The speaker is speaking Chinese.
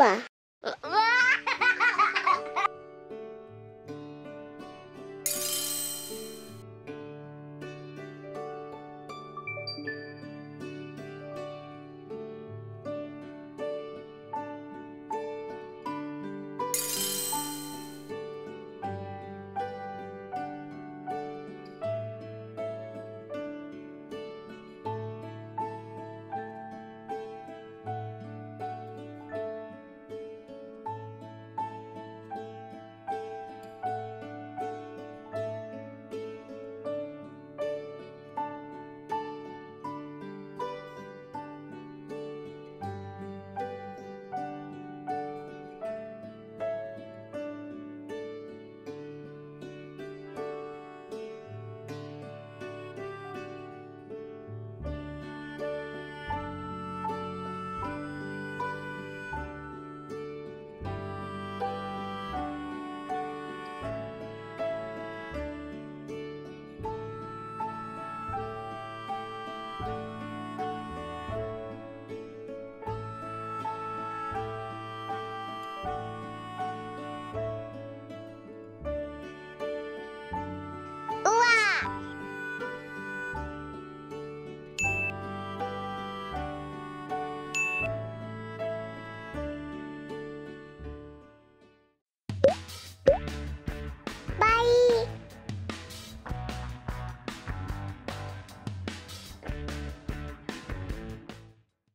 我爸